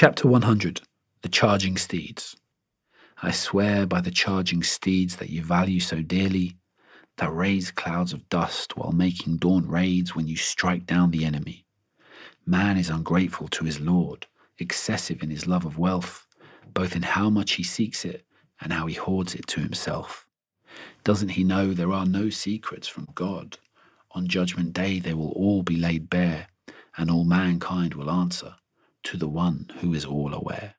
Chapter 100 The Charging Steeds. I swear by the charging steeds that you value so dearly, that raise clouds of dust while making dawn raids when you strike down the enemy. Man is ungrateful to his Lord, excessive in his love of wealth, both in how much he seeks it and how he hoards it to himself. Doesn't he know there are no secrets from God? On Judgment Day they will all be laid bare, and all mankind will answer to the one who is all aware.